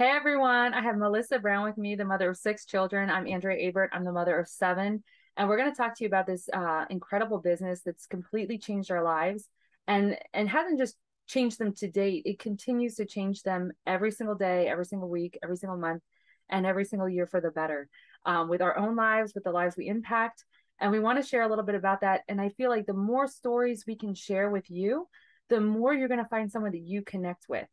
Hey everyone, I have Melissa Brown with me, the mother of six children. I'm Andrea Abert, I'm the mother of seven. And we're going to talk to you about this uh, incredible business that's completely changed our lives and, and hasn't just changed them to date, it continues to change them every single day, every single week, every single month, and every single year for the better um, with our own lives, with the lives we impact. And we want to share a little bit about that. And I feel like the more stories we can share with you, the more you're going to find someone that you connect with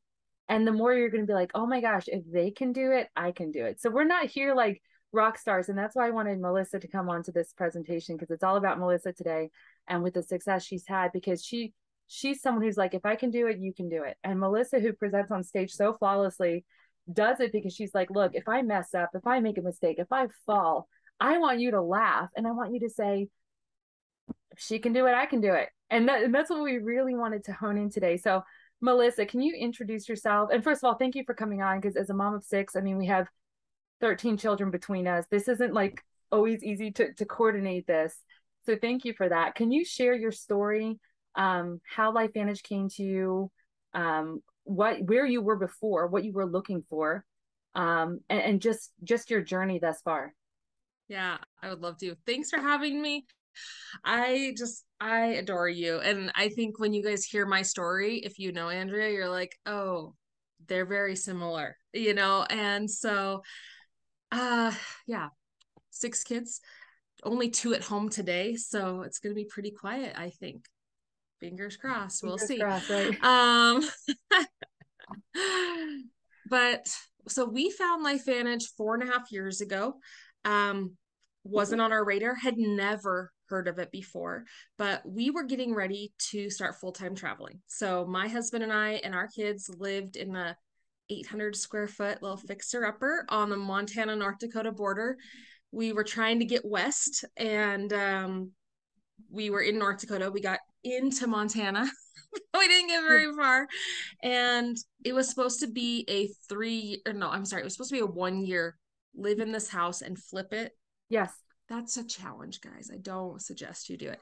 and the more you're going to be like oh my gosh if they can do it i can do it. So we're not here like rock stars and that's why i wanted melissa to come on to this presentation because it's all about melissa today and with the success she's had because she she's someone who's like if i can do it you can do it. And melissa who presents on stage so flawlessly does it because she's like look if i mess up if i make a mistake if i fall i want you to laugh and i want you to say she can do it i can do it and, that, and that's what we really wanted to hone in today. So Melissa, can you introduce yourself? And first of all, thank you for coming on because as a mom of six, I mean, we have 13 children between us. This isn't like always easy to, to coordinate this. So thank you for that. Can you share your story, um, how LifeVantage came to you, um, what where you were before, what you were looking for, um, and, and just just your journey thus far? Yeah, I would love to. Thanks for having me. I just I adore you. And I think when you guys hear my story, if you know Andrea, you're like, "Oh, they're very similar." You know? And so uh yeah, six kids, only two at home today, so it's going to be pretty quiet, I think. Fingers crossed. We'll see. Crossed, right? Um but so we found LifeVantage four and a half years ago. Um, wasn't on our radar, had never heard of it before, but we were getting ready to start full time traveling. So my husband and I and our kids lived in a 800 square foot little fixer upper on the Montana North Dakota border. We were trying to get west and um, we were in North Dakota. We got into Montana. we didn't get very far. And it was supposed to be a three or no, I'm sorry, it was supposed to be a one year live in this house and flip it. Yes that's a challenge guys. I don't suggest you do it.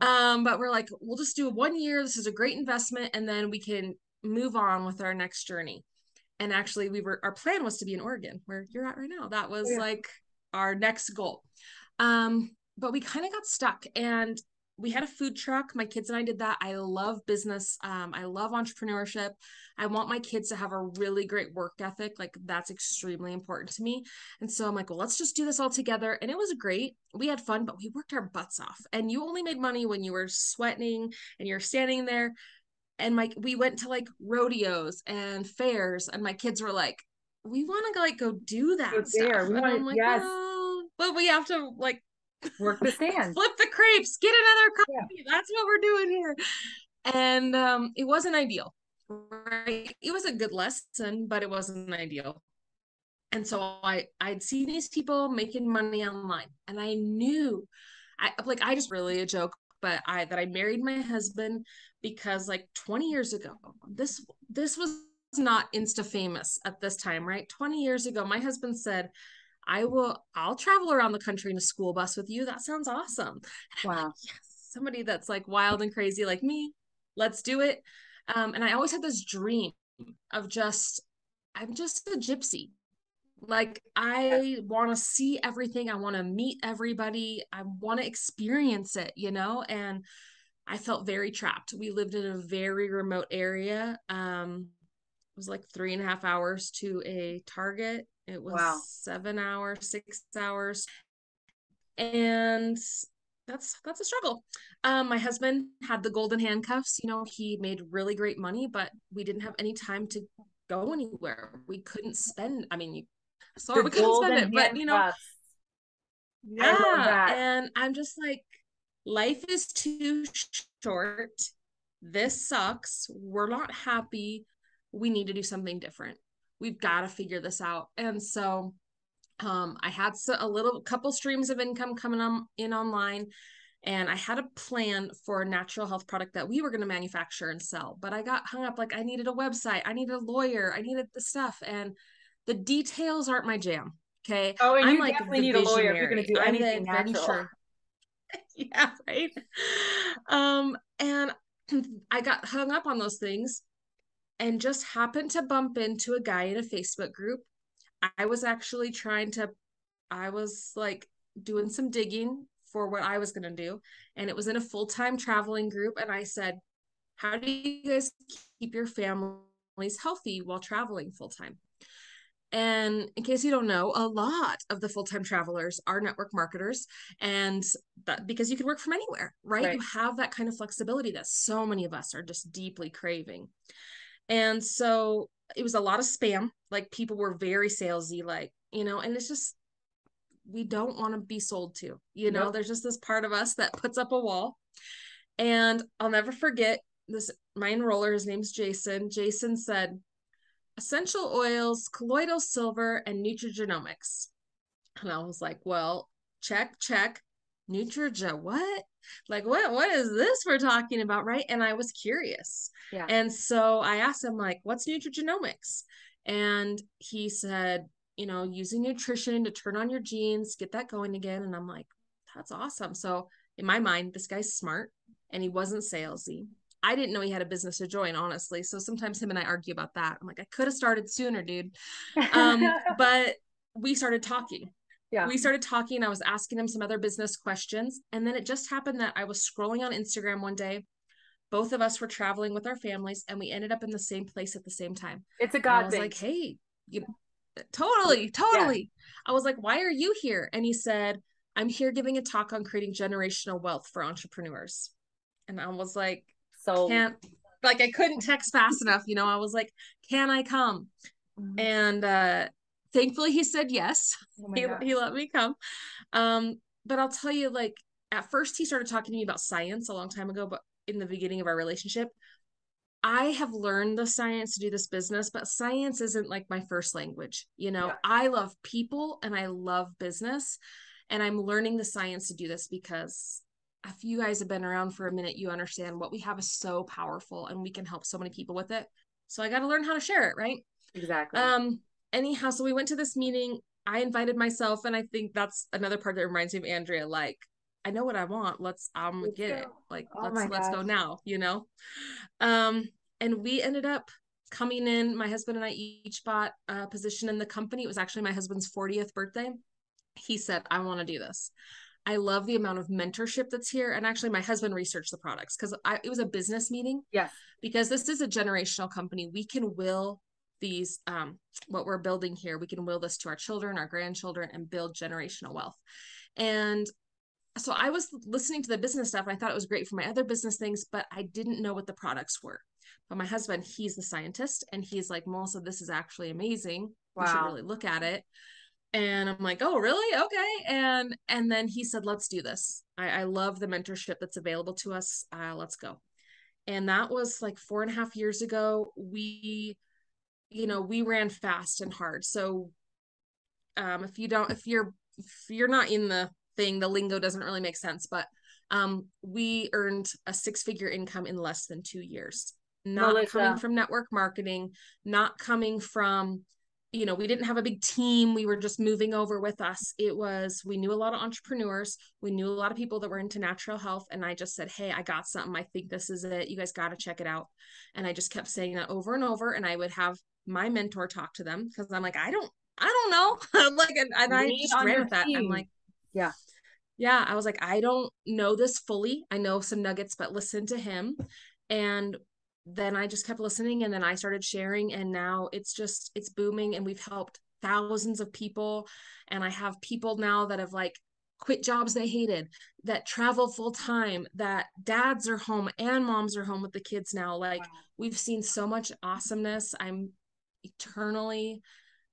Um but we're like we'll just do one year. This is a great investment and then we can move on with our next journey. And actually we were our plan was to be in oregon where you're at right now. That was yeah. like our next goal. Um but we kind of got stuck and we had a food truck. My kids and I did that. I love business. Um, I love entrepreneurship. I want my kids to have a really great work ethic. Like that's extremely important to me. And so I'm like, well, let's just do this all together. And it was great. We had fun, but we worked our butts off. And you only made money when you were sweating and you're standing there. And my we went to like rodeos and fairs, and my kids were like, we want to like go do that. Go there. We want, like, yes. Oh, but we have to like work the stand flip the crepes. Get another coffee. Yeah. that's what we're doing here. And um it wasn't ideal right? It was a good lesson but it wasn't ideal. And so i i'd seen these people making money online and i knew i like i just really a joke but i that i married my husband because like 20 years ago this this was not insta famous at this time right? 20 years ago my husband said I will I'll travel around the country in a school bus with you. That sounds awesome. wow. Like, yes, somebody that's like wild and crazy like me. Let's do it. Um, and I always had this dream of just I'm just a gypsy. Like I want to see everything. I want to meet everybody. I want to experience it, you know? And I felt very trapped. We lived in a very remote area. Um, it was like three and a half hours to a Target it was wow. seven hours, six hours. And that's that's a struggle. Um, my husband had the golden handcuffs. You know, he made really great money, but we didn't have any time to go anywhere. We couldn't spend. I mean, you sorry, we couldn't spend it, but you know, yeah. And I'm just like, life is too short. This sucks. We're not happy. We need to do something different we've got to figure this out. And so um, I had a little couple streams of income coming on, in online and I had a plan for a natural health product that we were going to manufacture and sell. But I got hung up like I needed a website, I needed a lawyer, I needed the stuff, and the details aren't my jam. Okay. Oh, and I'm you like definitely need visionary. a lawyer if you're going to do anything natural. yeah, right. Um, and I got hung up on those things and just happened to bump into a guy in a Facebook group. I was actually trying to, I was like doing some digging for what I was going to do. And it was in a full time traveling group. And I said, How do you guys keep your families healthy while traveling full time? And in case you don't know, a lot of the full time travelers are network marketers. And that because you can work from anywhere, right? right? You have that kind of flexibility that so many of us are just deeply craving. And so it was a lot of spam. Like people were very salesy, like, you know, and it's just, we don't want to be sold to, you know, nope. there's just this part of us that puts up a wall. And I'll never forget this, my enroller, his name's Jason. Jason said, essential oils, colloidal silver, and nutrigenomics. And I was like, well, check, check. Nutrige, what? Like, what what is this we're talking about? Right. And I was curious. Yeah. And so I asked him, like, what's nutrigenomics? And he said, you know, using nutrition to turn on your genes, get that going again. And I'm like, that's awesome. So in my mind, this guy's smart and he wasn't salesy. I didn't know he had a business to join, honestly. So sometimes him and I argue about that. I'm like, I could have started sooner, dude. Um, but we started talking. Yeah. We started talking. I was asking him some other business questions. And then it just happened that I was scrolling on Instagram one day. Both of us were traveling with our families and we ended up in the same place at the same time. It's a God I was thing. like, hey, you know, totally, totally. Yeah. I was like, why are you here? And he said, I'm here giving a talk on creating generational wealth for entrepreneurs. And I was like, so can't like I couldn't text fast enough, you know. I was like, "Can I come?" Mm-hmm. And uh thankfully he said yes. Oh he, he let me come. Um but I'll tell you like at first he started talking to me about science a long time ago, but in the beginning of our relationship, I have learned the science to do this business, but science isn't like my first language. You know, yeah. I love people and I love business. And I'm learning the science to do this because if you guys have been around for a minute, you understand what we have is so powerful and we can help so many people with it. So I got to learn how to share it, right? Exactly. Um anyhow, so we went to this meeting. I invited myself and I think that's another part that reminds me of Andrea like I know what I want. Let's um let's get go. it. Like oh let's let's go now, you know. Um and we ended up coming in my husband and I each bought a position in the company. It was actually my husband's 40th birthday. He said, "I want to do this." I love the amount of mentorship that's here. And actually, my husband researched the products because it was a business meeting. Yes. Because this is a generational company. We can will these, um, what we're building here, we can will this to our children, our grandchildren, and build generational wealth. And so I was listening to the business stuff. I thought it was great for my other business things, but I didn't know what the products were. But my husband, he's the scientist, and he's like, Melissa, this is actually amazing. Wow. We should really look at it and i'm like oh really okay and and then he said let's do this i, I love the mentorship that's available to us uh, let's go and that was like four and a half years ago we you know we ran fast and hard so um if you don't if you're if you're not in the thing the lingo doesn't really make sense but um we earned a six figure income in less than two years not Melissa. coming from network marketing not coming from you know, we didn't have a big team. We were just moving over with us. It was, we knew a lot of entrepreneurs. We knew a lot of people that were into natural health. And I just said, Hey, I got something. I think this is it. You guys got to check it out. And I just kept saying that over and over. And I would have my mentor talk to them because I'm like, I don't, I don't know. like, and, and I just ran with that. I'm like, yeah. Yeah. I was like, I don't know this fully. I know some nuggets, but listen to him. And then I just kept listening and then I started sharing and now it's just it's booming and we've helped thousands of people and I have people now that have like quit jobs they hated that travel full time that dads are home and moms are home with the kids now like wow. we've seen so much awesomeness I'm eternally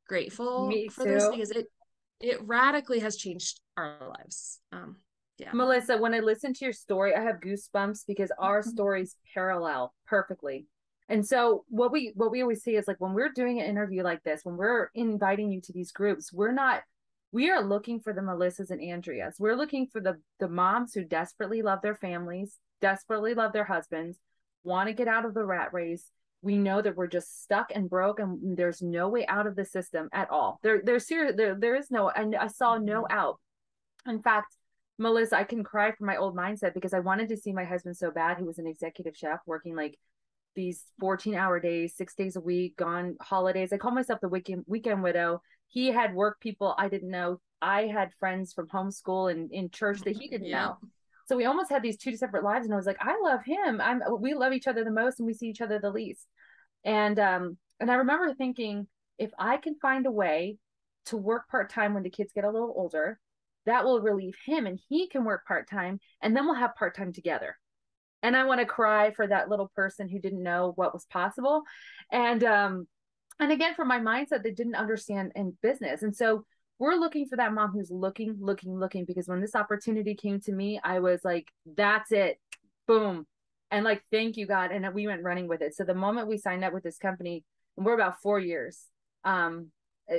grateful Me for too. this because it it radically has changed our lives um yeah. Melissa, when I listen to your story, I have goosebumps because our mm-hmm. stories parallel perfectly. And so what we what we always see is like when we're doing an interview like this, when we're inviting you to these groups, we're not we are looking for the Melissas and Andreas. We're looking for the the moms who desperately love their families, desperately love their husbands, want to get out of the rat race. We know that we're just stuck and broke, and there's no way out of the system at all. There, there's serious. There, there is no. And I saw no mm-hmm. out. In fact, Melissa, I can cry for my old mindset because I wanted to see my husband so bad. He was an executive chef working like these 14 hour days, six days a week, gone holidays. I call myself the weekend weekend widow. He had work people I didn't know. I had friends from homeschool and in church that he didn't yeah. know. So we almost had these two separate lives. And I was like, I love him. I'm we love each other the most and we see each other the least. And um, and I remember thinking, if I can find a way to work part-time when the kids get a little older, that will relieve him and he can work part-time and then we'll have part-time together. And i want to cry for that little person who didn't know what was possible. And um and again from my mindset that didn't understand in business. And so we're looking for that mom who's looking looking looking because when this opportunity came to me i was like that's it. Boom. And like thank you god. And we went running with it. So the moment we signed up with this company and we're about four years um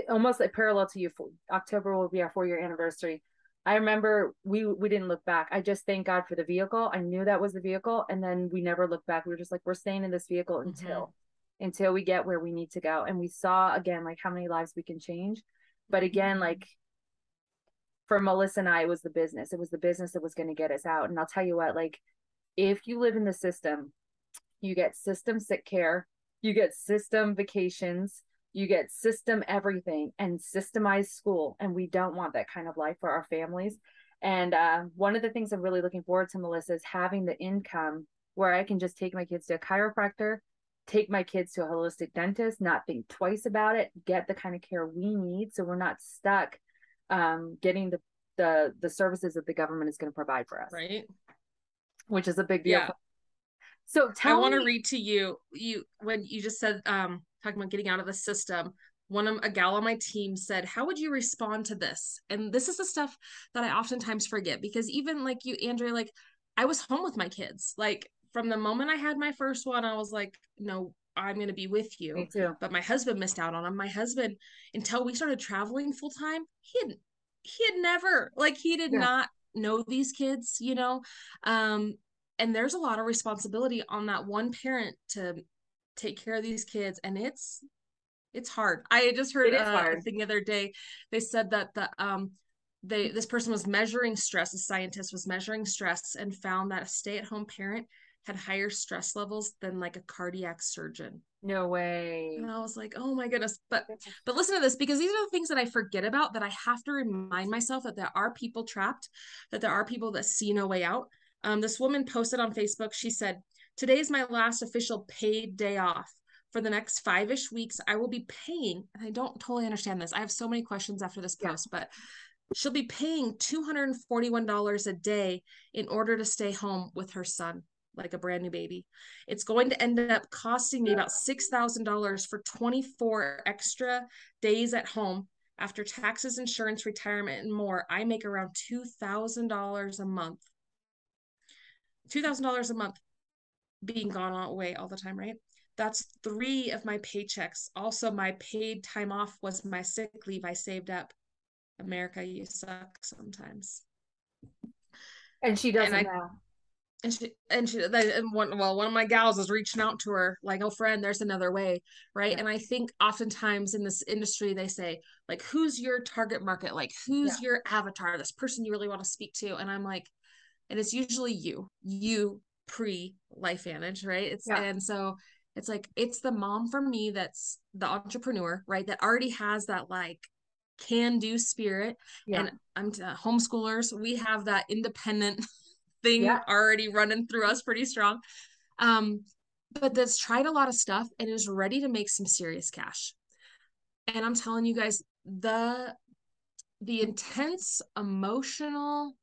almost like parallel to you october will be our four year anniversary I remember we we didn't look back. I just thank God for the vehicle. I knew that was the vehicle, and then we never looked back. We were just like, we're staying in this vehicle mm-hmm. until mm-hmm. until we get where we need to go. And we saw again like how many lives we can change. But again, mm-hmm. like for Melissa and I, it was the business. It was the business that was going to get us out. And I'll tell you what, like if you live in the system, you get system sick care, you get system vacations, you get system everything and systemized school and we don't want that kind of life for our families. And uh, one of the things i'm really looking forward to melissa is having the income where i can just take my kids to a chiropractor take my kids to a holistic dentist not think twice about it get the kind of care we need so we're not stuck um, getting the, the the services that the government is going to provide for us. Right. Which is a big deal yeah. so tell i want to read to you you when you just said um talking about getting out of the system one of a gal on my team said how would you respond to this? And this is the stuff that i oftentimes forget because even like you andrea like i was home with my kids. Like from the moment i had my first one i was like no i'm going to be with you. But my husband missed out on him my husband until we started traveling full time he had he had never like he did yeah. not know these kids you know? Um and there's a lot of responsibility on that one parent to take care of these kids and it's it's hard. I just heard uh, a thing the other day. They said that the um they this person was measuring stress a scientist was measuring stress and found that a stay-at-home parent had higher stress levels than like a cardiac surgeon. No way. And i was like oh my goodness. But but listen to this because these are the things that i forget about that i have to remind myself that there are people trapped that there are people that see no way out. Um, this woman posted on facebook she said Today is my last official paid day off. For the next five ish weeks, I will be paying, and I don't totally understand this. I have so many questions after this post, yeah. but she'll be paying $241 a day in order to stay home with her son like a brand new baby. It's going to end up costing me about $6,000 for 24 extra days at home. After taxes, insurance, retirement, and more, I make around $2,000 a month. $2,000 a month being gone all away all the time, right? That's three of my paychecks. Also, my paid time off was my sick leave I saved up. America, you suck sometimes. And she doesn't and I, know. And she and she and one well one of my gals is reaching out to her like oh friend there's another way right yeah. and I think oftentimes in this industry they say like who's your target market like who's yeah. your avatar this person you really want to speak to and I'm like and it's usually you you pre LifeVantage, right? It's yeah. and so it's like it's the mom for me that's the entrepreneur, right? That already has that like can do spirit. Yeah. And I'm uh, homeschoolers, we have that independent thing yeah. already running through us pretty strong. Um, but that's tried a lot of stuff and is ready to make some serious cash. And I'm telling you guys, the the intense emotional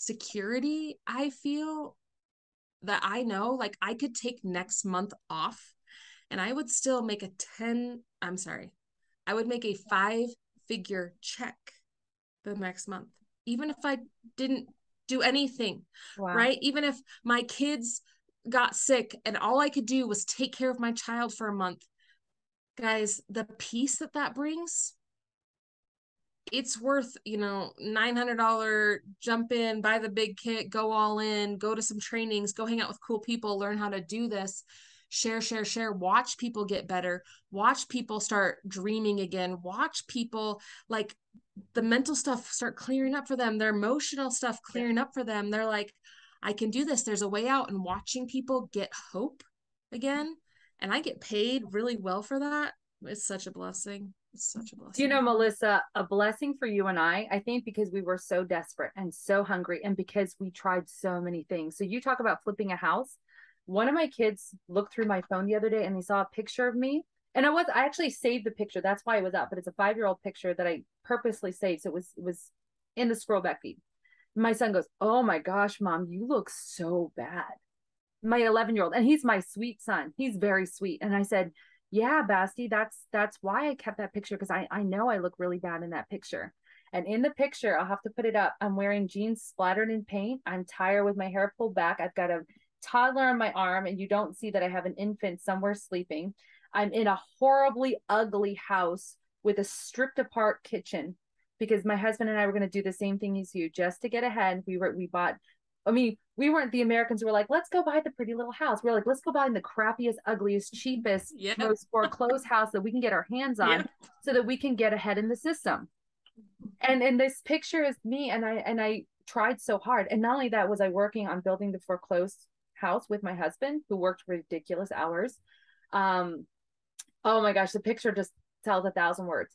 security I feel that I know like I could take next month off and I would still make a 10 I'm sorry. I would make a 5 figure check the next month even if I didn't do anything. Wow. Right? Even if my kids got sick and all I could do was take care of my child for a month. Guys, the peace that that brings it's worth you know $900 jump in buy the big kit go all in go to some trainings go hang out with cool people learn how to do this share share share watch people get better watch people start dreaming again watch people like the mental stuff start clearing up for them their emotional stuff clearing up for them they're like I can do this. There's a way out. And watching people get hope again, and I get paid really well for that. It's such a blessing. It's such a blessing. you know, Melissa, a blessing for you and I, I think because we were so desperate and so hungry and because we tried so many things. So you talk about flipping a house. One of my kids looked through my phone the other day and they saw a picture of me. And I was I actually saved the picture. That's why it was up, but it's a five-year-old picture that I purposely saved. So it was it was in the scroll back feed. My son goes, Oh my gosh, mom, you look so bad. My 11 year old, and he's my sweet son. He's very sweet. And I said, Yeah, Basti, that's that's why I kept that picture because I, I know I look really bad in that picture. And in the picture, I'll have to put it up. I'm wearing jeans splattered in paint. I'm tired with my hair pulled back. I've got a toddler on my arm, and you don't see that I have an infant somewhere sleeping. I'm in a horribly ugly house with a stripped apart kitchen because my husband and I were going to do the same thing as you just to get ahead. We were we bought I mean, we weren't the Americans who were like, let's go buy the pretty little house. We are like, let's go buy the crappiest, ugliest, cheapest, yep. most foreclosed house that we can get our hands on yep. so that we can get ahead in the system. And and this picture is me and I and I tried so hard. And not only that was I working on building the foreclosed house with my husband who worked ridiculous hours. Um oh my gosh, the picture just tells a thousand words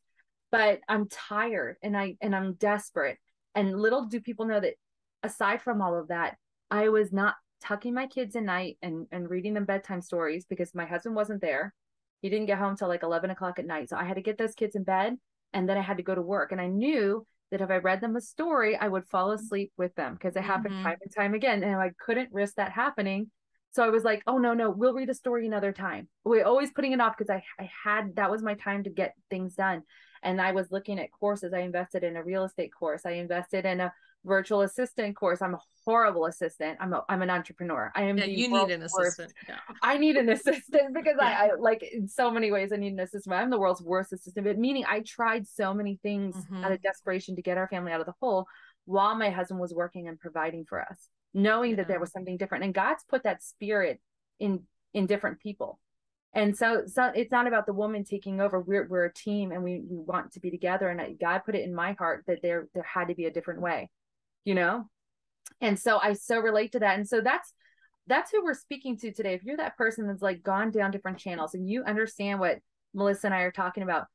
but I'm tired and I and I'm desperate. And little do people know that aside from all of that, I was not tucking my kids at night and, and reading them bedtime stories because my husband wasn't there. He didn't get home till like 11 o'clock at night. So I had to get those kids in bed and then I had to go to work. And I knew that if I read them a story, I would fall asleep with them because it happened mm-hmm. time and time again. And I couldn't risk that happening. So I was like, oh, no, no, we'll read a story another time. We're always putting it off because I, I had that was my time to get things done and I was looking at courses. I invested in a real estate course. I invested in a virtual assistant course. I'm a horrible assistant. I'm a, I'm an entrepreneur. I am. Yeah, you need an assistant. Yeah. I need an assistant because yeah. I, I, like in so many ways I need an assistant. I'm the world's worst assistant. But meaning I tried so many things mm-hmm. out of desperation to get our family out of the hole, while my husband was working and providing for us, knowing yeah. that there was something different. And God's put that spirit in in different people and so, so it's not about the woman taking over we're, we're a team and we, we want to be together and god put it in my heart that there there had to be a different way you know and so i so relate to that and so that's that's who we're speaking to today if you're that person that's like gone down different channels and you understand what melissa and i are talking about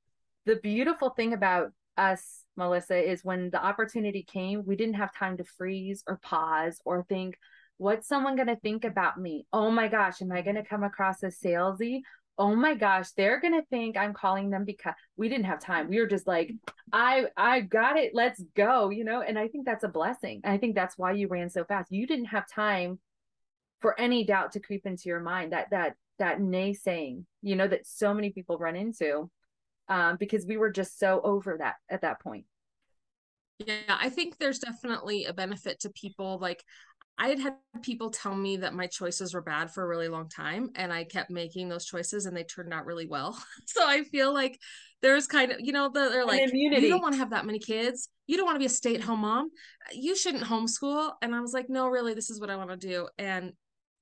the beautiful thing about us melissa is when the opportunity came we didn't have time to freeze or pause or think What's someone going to think about me? Oh my gosh, am I going to come across as salesy? Oh my gosh, they're going to think I'm calling them because we didn't have time. We were just like, I I got it. Let's go, you know? And I think that's a blessing. I think that's why you ran so fast. You didn't have time for any doubt to creep into your mind. That that that naysaying, you know, that so many people run into um, because we were just so over that at that point. Yeah, I think there's definitely a benefit to people. Like, I had had people tell me that my choices were bad for a really long time, and I kept making those choices, and they turned out really well. so I feel like there's kind of, you know, they're like, you don't want to have that many kids. You don't want to be a stay at home mom. You shouldn't homeschool. And I was like, no, really, this is what I want to do. And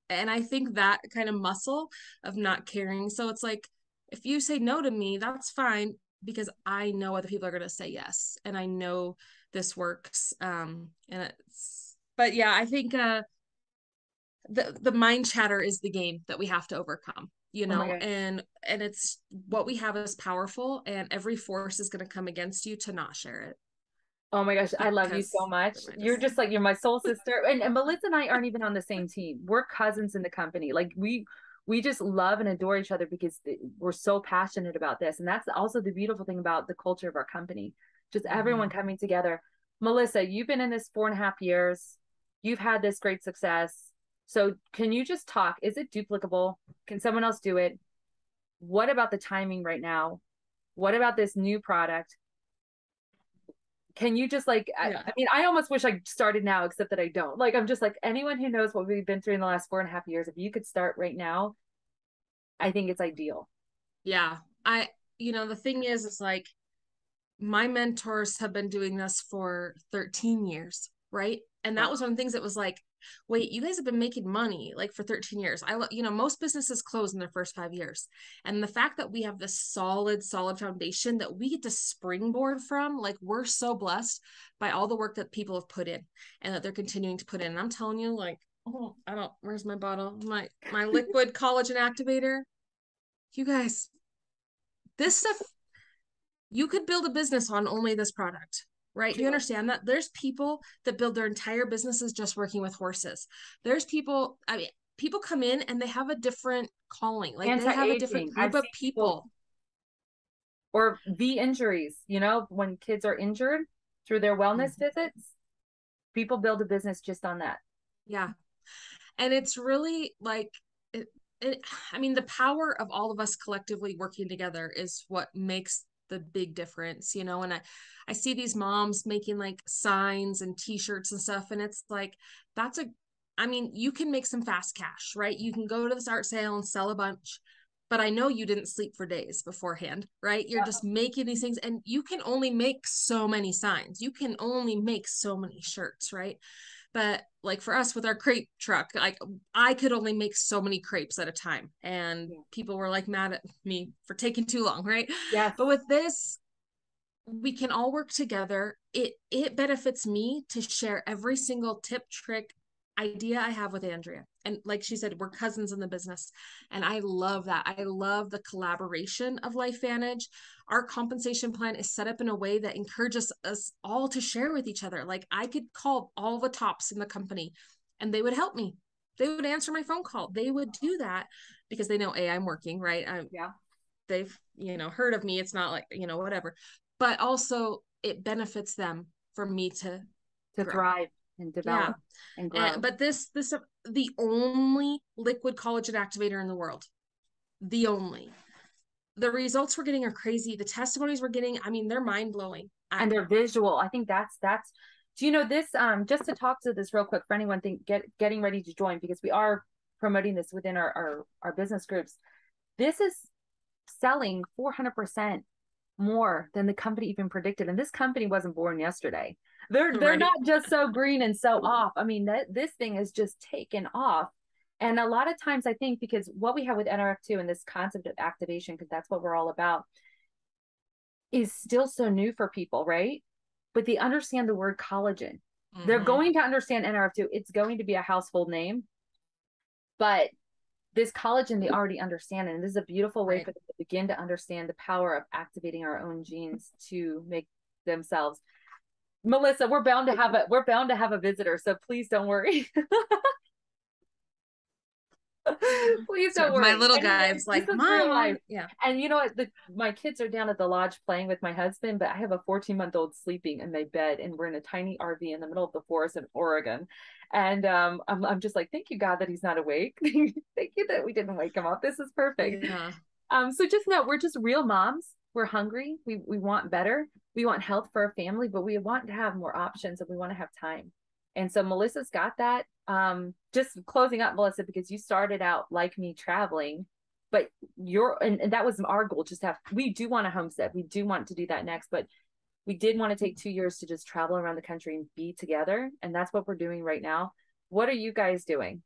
and I think that kind of muscle of not caring. So it's like, if you say no to me, that's fine because I know other people are going to say yes, and I know this works. Um, and it's but yeah, I think uh the the mind chatter is the game that we have to overcome you oh know oh and and it's what we have is powerful and every force is going to come against you to not share it. Oh my gosh i love you so much. you're just like you're my soul sister and, and melissa and i aren't even on the same team. We're cousins in the company. Like we we just love and adore each other because we're so passionate about this and that's also the beautiful thing about the culture of our company. Just everyone mm-hmm. coming together. Melissa you've been in this four and a half years you've had this great success. So can you just talk? Is it duplicable? Can someone else do it? What about the timing right now? What about this new product? Can you just like, yeah. I, I mean, I almost wish I started now, except that I don't. Like, I'm just like, anyone who knows what we've been through in the last four and a half years, if you could start right now, I think it's ideal. Yeah. I, you know, the thing is, is like, my mentors have been doing this for 13 years, right? And that was one of the things that was like wait you guys have been making money like for 13 years i you know most businesses close in their first five years and the fact that we have this solid solid foundation that we get to springboard from like we're so blessed by all the work that people have put in and that they're continuing to put in and i'm telling you like oh, I don't. Where's my bottle? My my liquid collagen activator. You guys, this stuff, you could build a business on only this product right? Do you understand that? There's people that build their entire businesses just working with horses. There's people, I mean, people come in and they have a different calling. Like they have a different group I've of people. people. Or the injuries, you know, when kids are injured through their wellness mm-hmm. visits, people build a business just on that. Yeah. And it's really like it, it, I mean, the power of all of us collectively working together is what makes the big difference, you know. And I, I see these moms making like signs and T-shirts and stuff, and it's like that's a, I mean, you can make some fast cash, right? You can go to this art sale and sell a bunch, but I know you didn't sleep for days beforehand, right? You're yeah. just making these things, and you can only make so many signs. You can only make so many shirts, right? But like for us with our crepe truck like i could only make so many crepes at a time and yeah. people were like mad at me for taking too long right yeah but with this we can all work together it it benefits me to share every single tip trick idea I have with Andrea. And like she said, we're cousins in the business. And I love that. I love the collaboration of LifeVantage. Our compensation plan is set up in a way that encourages us all to share with each other. Like I could call all the tops in the company and they would help me. They would answer my phone call. They would do that because they know, A, I'm working, right? I'm, yeah. They've, you know, heard of me. It's not like, you know, whatever. But also it benefits them for me to to grow. thrive and develop yeah. and grow. but this this the only liquid collagen activator in the world. The only. The results we're getting are crazy. The testimonies we're getting, I mean, they're mind blowing. And they're visual. I think that's that's do you know this um just to talk to this real quick for anyone think get getting ready to join because we are promoting this within our our, our business groups this is selling 400% more than the company even predicted and this company wasn't born yesterday they're they're right. not just so green and so off. I mean, that this thing is just taken off. And a lot of times I think because what we have with NRF2 and this concept of activation, because that's what we're all about, is still so new for people, right? But they understand the word collagen. Mm-hmm. They're going to understand NRF2. It's going to be a household name. But this collagen they already understand and this is a beautiful way right. for them to begin to understand the power of activating our own genes to make themselves Melissa, we're bound to have a we're bound to have a visitor, so please don't worry. please don't worry. My little guy's like, Mom, yeah. And you know what? The, my kids are down at the lodge playing with my husband, but I have a 14 month old sleeping in my bed, and we're in a tiny RV in the middle of the forest in Oregon. And um, I'm I'm just like, thank you God that he's not awake. thank you that we didn't wake him up. This is perfect. Yeah. Um, so just know we're just real moms. We're hungry. We we want better we want health for our family, but we want to have more options and we want to have time. And so Melissa's got that. Um, just closing up, Melissa, because you started out like me traveling, but you're and, and that was our goal, just have we do want to homestead. We do want to do that next, but we did want to take two years to just travel around the country and be together. And that's what we're doing right now. What are you guys doing?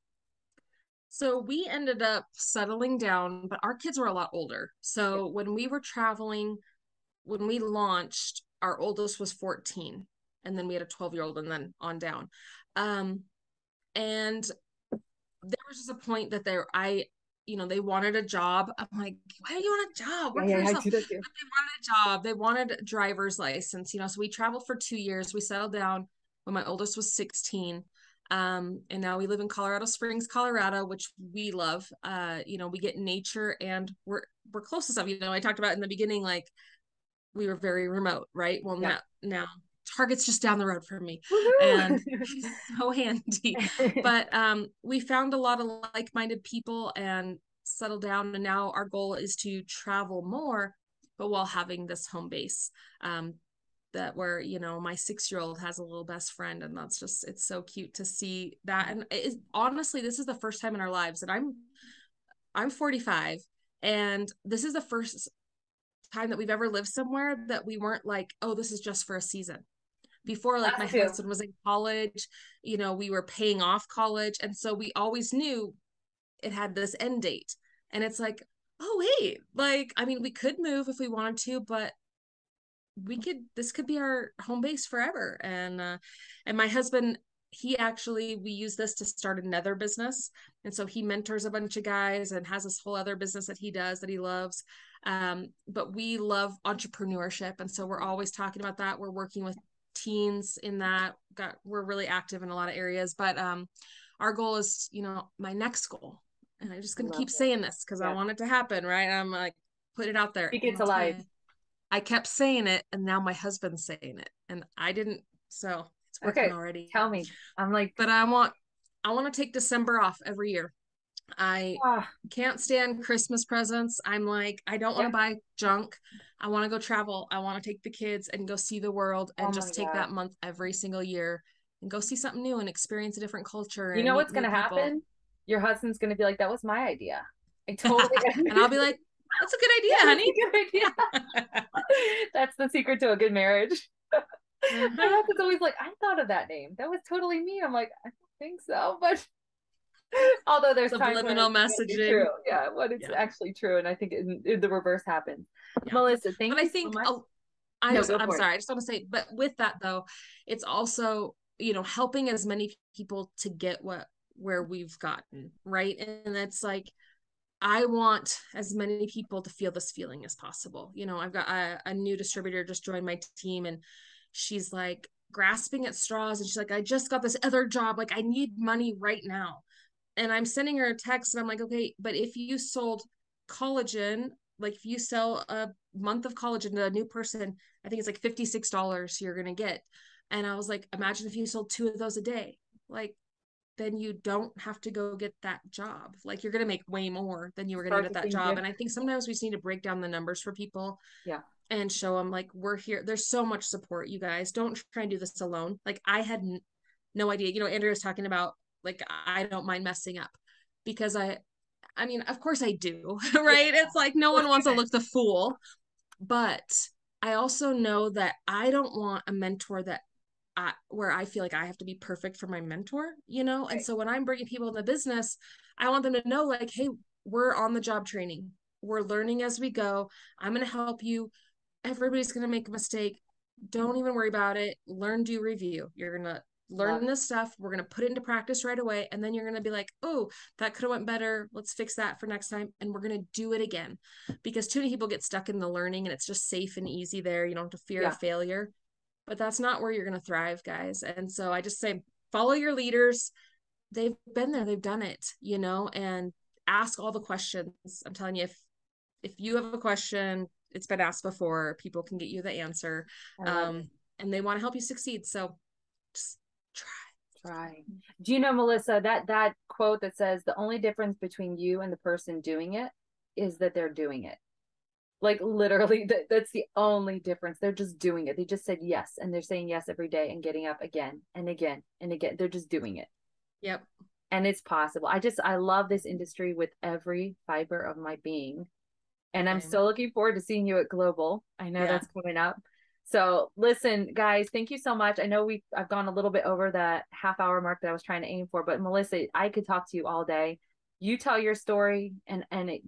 So we ended up settling down, but our kids were a lot older. So when we were traveling, when we launched, our oldest was 14, and then we had a 12 year old, and then on down. Um, and there was just a point that there, I, you know, they wanted a job. I'm like, why do you want a job? Work yeah, for yourself. But they wanted a job. They wanted a driver's license. You know, so we traveled for two years. We settled down when my oldest was 16 um, and now we live in colorado springs colorado which we love uh, you know we get nature and we're we're close to stuff you know i talked about in the beginning like we were very remote, right? Well, yeah. now, now Target's just down the road from me Woo-hoo! and so handy. but um, we found a lot of like minded people and settled down. And now our goal is to travel more, but while having this home base. Um, that where you know my six year old has a little best friend and that's just it's so cute to see that and it is, honestly this is the first time in our lives that i'm i'm 45 and this is the first time that we've ever lived somewhere that we weren't like, oh, this is just for a season. Before, like my husband was in college, you know, we were paying off college. And so we always knew it had this end date. And it's like, oh, wait, like, I mean, we could move if we wanted to, but we could, this could be our home base forever. And, uh, and my husband, he actually we use this to start another business. And so he mentors a bunch of guys and has this whole other business that he does that he loves. Um, but we love entrepreneurship. And so we're always talking about that. We're working with teens in that. Got we're really active in a lot of areas. But um our goal is you know my next goal. And i'm just gonna keep it. saying this because yeah. i want it to happen right? I'm like put it out there speak it to life i kept saying it and now my husband's saying it and i didn't so it's working okay. already tell me i'm like but i want i want to take december off every year I ah. can't stand Christmas presents. I'm like, I don't want to buy junk. I want to go travel. I want to take the kids and go see the world and oh just take God. that month every single year and go see something new and experience a different culture. You know what's going to happen? Your husband's going to be like, that was my idea. I totally. and I'll be like, that's a good idea, honey. good idea. that's the secret to a good marriage. Mm-hmm. My husband's always like, I thought of that name. That was totally me. I'm like, I don't think so, but Although there's subliminal messaging. Yeah, when it's yeah. actually true. And I think the reverse happens. Yeah. Melissa, thank but you. I think so I no, I'm sorry. It. I just want to say, but with that though, it's also, you know, helping as many people to get what where we've gotten, right? And that's like I want as many people to feel this feeling as possible. You know, I've got a, a new distributor just joined my team and she's like grasping at straws and she's like, I just got this other job. Like, I need money right now and I'm sending her a text and I'm like, okay, but if you sold collagen, like if you sell a month of collagen to a new person, I think it's like $56 you're going to get. And I was like, imagine if you sold two of those a day. Like, then you don't have to go get that job. Like you're going to make way more than you were going to get that job. Good. And I think sometimes we just need to break down the numbers for people. Yeah. And show them like we're here. There's so much support, you guys. Don't try and do this alone. Like I had n- no idea. You know, Andrea was talking about like I don't mind messing up because I I mean, of course I do, right? It's like no one wants to look the fool. But I also know that I don't want a mentor that I, where I feel like I have to be perfect for my mentor, you know? Right. And so when I'm bringing people in the business, I want them to know like, hey, we're on the job training. We're learning as we go. I'm going to help you. Everybody's going to make a mistake. Don't even worry about it. Learn, do, review. You're going to learn this stuff we're going to put it into practice right away and then you're going to be like oh that could have went better let's fix that for next time and we're going to do it again because too many people get stuck in the learning and it's just safe and easy there you don't have to fear yeah. failure but that's not where you're going to thrive guys. And so i just say follow your leaders. They've been there they've done it you know and ask all the questions. I'm telling you if if you have a question it's been asked before people can get you the answer um, and they want to help you succeed so just try. Try. Do you know melissa that that quote that says the only difference between you and the person doing it is that they're doing it like literally that, that's the only difference. They're just doing it. They just said yes and they're saying yes every day and getting up again and again and again. They're just doing it. Yep. And it's possible. I just i love this industry with every fiber of my being and i'm still looking forward to seeing you at global. I know yeah. that's coming up. So listen, guys, thank you so much. I know we I've gone a little bit over that half hour mark that I was trying to aim for, but Melissa, I could talk to you all day. You tell your story and and it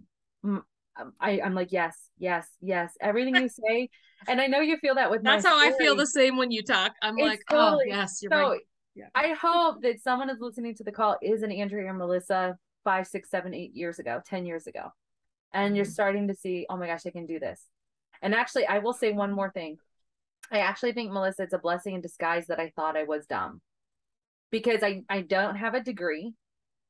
I, I'm like, yes, yes, yes. Everything you say. and I know you feel that with That's how story. I feel the same when you talk. I'm it's like, oh, totally, oh yes, you're so, right. Yeah. I hope that someone is listening to the call is an Andrea or Melissa five, six, seven, eight years ago, 10 years ago. And mm-hmm. you're starting to see, oh my gosh, I can do this. And actually, I will say one more thing. I actually think Melissa, it's a blessing in disguise that I thought I was dumb because I, I don't have a degree.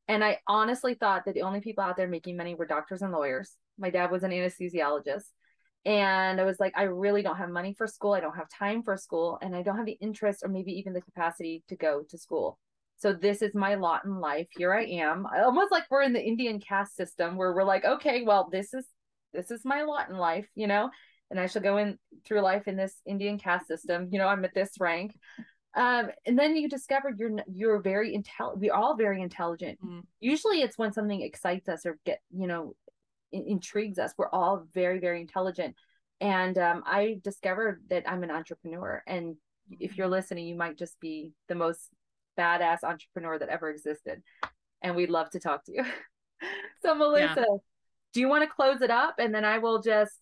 And I honestly thought that the only people out there making money were doctors and lawyers. My dad was an anesthesiologist. And I was like, I really don't have money for school. I don't have time for school. And I don't have the interest or maybe even the capacity to go to school. So this is my lot in life. Here I am. Almost like we're in the Indian caste system where we're like, okay, well, this is this is my lot in life, you know? and I shall go in through life in this Indian caste system. You know, I'm at this rank. Um, and then you discover you're you're very intelligent. We're all very intelligent. Mm. Usually, it's when something excites us or get you know intrigues us. We're all very very intelligent. And um, I discovered that I'm an entrepreneur. And if you're listening, you might just be the most badass entrepreneur that ever existed. And we'd love to talk to you. so, Melissa, yeah. do you want to close it up? And then I will just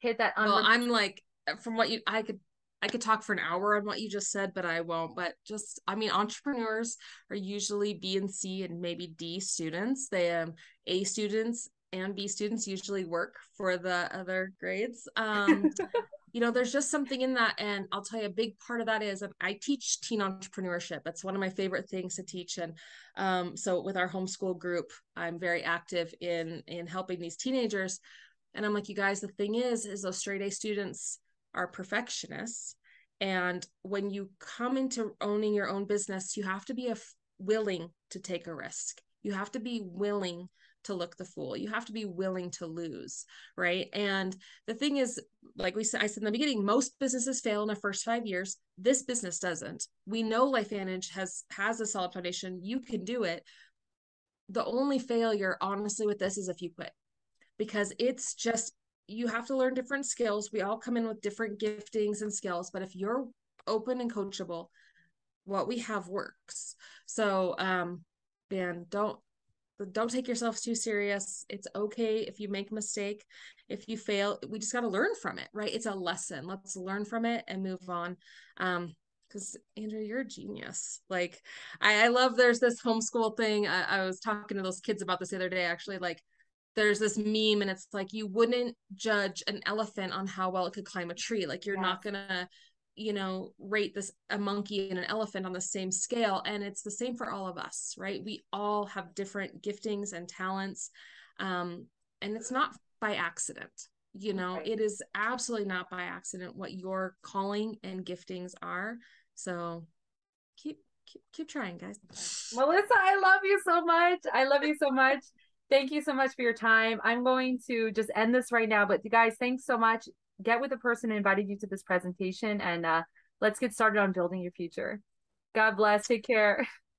hit that well i'm like from what you i could I could talk for an hour on what you just said, but I won't. But just, I mean, entrepreneurs are usually B and C and maybe D students. They um A students and B students usually work for the other grades. Um, you know, there's just something in that, and I'll tell you, a big part of that is um, I teach teen entrepreneurship. It's one of my favorite things to teach, and um, so with our homeschool group, I'm very active in in helping these teenagers. And I'm like, you guys, the thing is, is those straight A students are perfectionists. And when you come into owning your own business, you have to be a willing to take a risk. You have to be willing to look the fool. You have to be willing to lose, right? And the thing is, like we said, I said in the beginning, most businesses fail in the first five years. This business doesn't. We know LifeVantage has has a solid foundation. You can do it. The only failure, honestly, with this is if you quit, because it's just you have to learn different skills. We all come in with different giftings and skills, but if you're open and coachable, what we have works. So, um, man, don't don't take yourself too serious. It's okay if you make a mistake. If you fail, we just got to learn from it, right? It's a lesson. Let's learn from it and move on. Um, because Andrew, you're a genius. Like, I, I love there's this homeschool thing. I, I was talking to those kids about this the other day, actually. Like, there's this meme and it's like you wouldn't judge an elephant on how well it could climb a tree like you're yes. not gonna you know rate this a monkey and an elephant on the same scale and it's the same for all of us right we all have different giftings and talents um and it's not by accident you know right. it is absolutely not by accident what your calling and giftings are so keep keep keep trying guys melissa i love you so much i love you so much thank you so much for your time. I'm going to just end this right now. But you guys, thanks so much. Get with the person who invited you to this presentation and uh, let's get started on building your future. God bless. Take care.